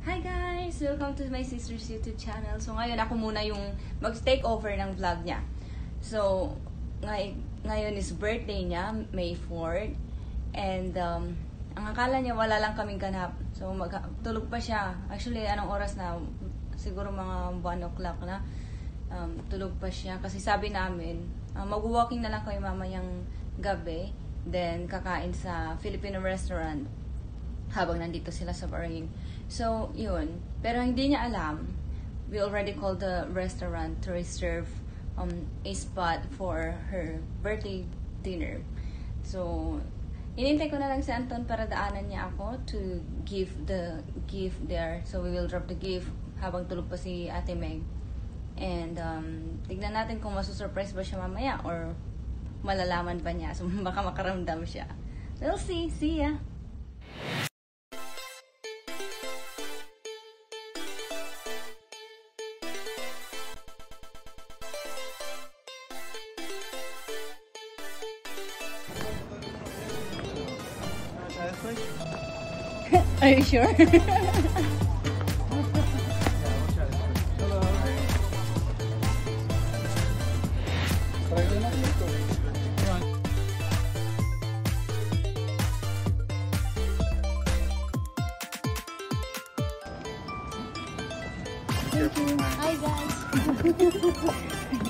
Hi guys! Welcome to my sister's YouTube channel. So ngayon ako muna yung mag-take over ng vlog niya. So, ngay ngayon is birthday niya, May 4 And um, ang akala niya wala lang kaming ganap. So mag tulog pa siya. Actually, anong oras na? Siguro mga 1 o'clock na. Um, tulog pa siya. Kasi sabi namin, uh, mag-walking na lang kami mamayang gabi. Then, kakain sa Filipino restaurant habang nandito sila sa Bahrain. So, yun. Pero hindi niya alam, we already called the restaurant to reserve um, a spot for her birthday dinner. So, inintay ko na lang si Anton para daanan niya ako to give the gift there. So, we will drop the gift habang tulog pa si Ate Meg. And, um, tignan natin kung masusurprise ba siya mamaya or malalaman ba niya. So, baka makaramdam siya. We'll see. See ya! Are you sure? Hi guys.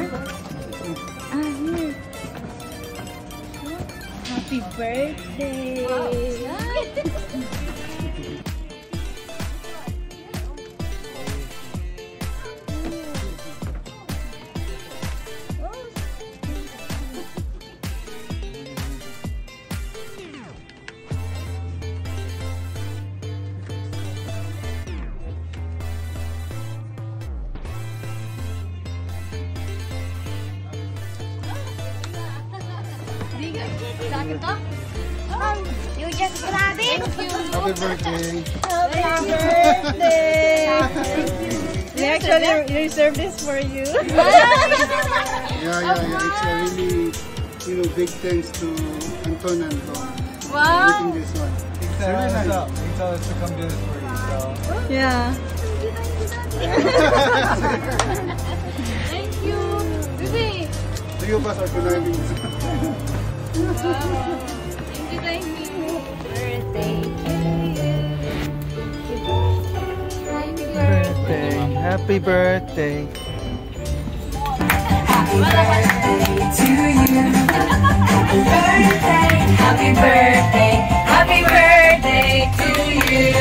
Ah, here. Happy birthday! Um, you just grab it. Happy birthday. Happy birthday! We actually reserved this for you. Yeah, yeah, yeah. It's a really, you know, big thanks to Anton and Don wow! making this one. He said, Really nice. up? He told us to come do this for you, so. Yeah. Thank you. Bibi. Three of us are conniving. You, you. Birthday happy Birthday. Happy birthday. Happy birthday, happy birthday to you.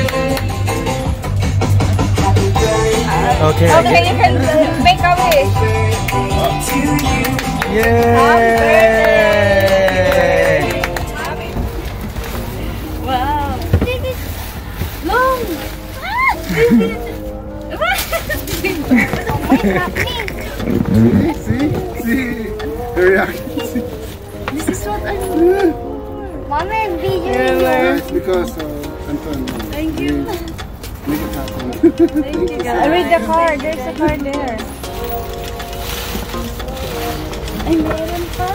Okay. Okay, you can make a wish. Yay! See? See? The reaction. This is what I want. Mommy, video. Yeah, it's because of Anton. Thank you. Make it happen. Thank you, guys. I read the card. There's a card there. Ay, meron pa.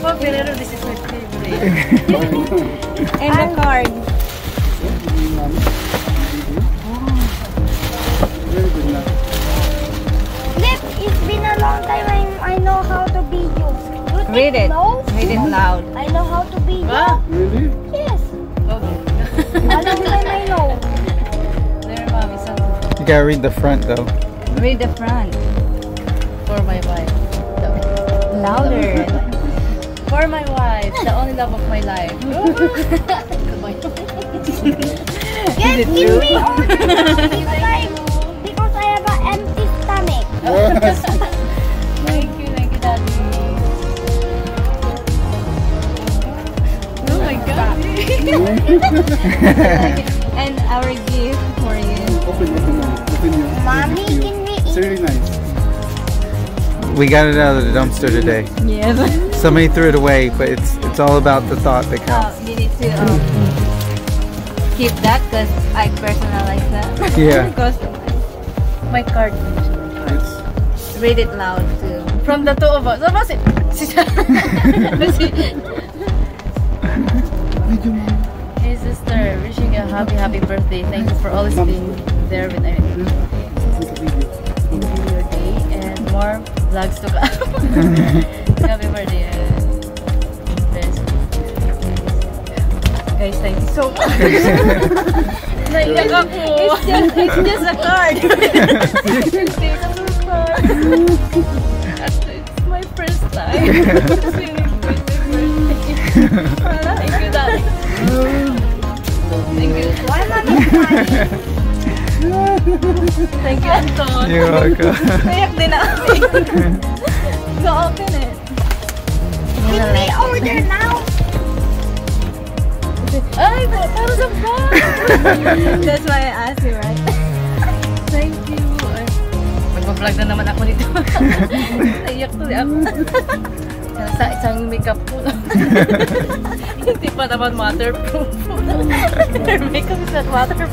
Oh, pero this is my favorite. And the card. Time I, I know how to video. You think Read it. No? Read it loud. I know how to video. Ah. Really? Yes. Okay. A long time I know. There, mommy, something. You gotta read the front though. Read the front. For my wife. Louder. For my wife. The only love of my life. Yes, give me order now because because I have an empty stomach. and our gift for you. Open, open, open your. Mommy, your- can we It's really nice. We got it out of the dumpster today. Yes. Somebody threw it away, but it's it's all about the thought that Uh, counts. you need to um, keep that because I personalize that. Yeah. Because my card. It's Read it loud too. From the two of us. What was it? Happy, happy birthday. Thank you for always being there with me. Enjoy your day and more vlogs to come. happy birthday. Guys, thank you so much. Naiyak ako. It's just, it's just a card. Take a look card. It's my first time. Seeing you with my birthday. Thank you, Daddy. Thank you, Anton. You're welcome. Nayak din ako. Go open it. Can we order now? Ay, para sa bag. That's why I asked you, right? Thank you. Ay, Magpa-vlog na naman ako dito. Naiyak tuloy ako. Sa isang makeup ko. Hindi pa naman waterproof. Your makeup is not waterproof.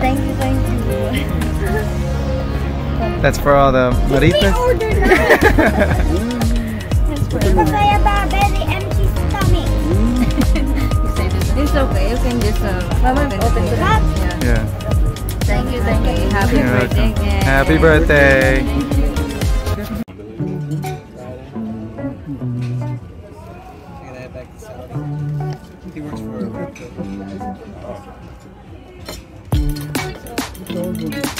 thank you, thank you. That's for all the Can maritas. order now? Because I have a very empty stomach. It's okay. You can just uh, Mama, open it. the That Yeah. Yeah. Thank you, thank you. Happy You're birthday welcome. again. Happy birthday. He works for.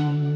Thank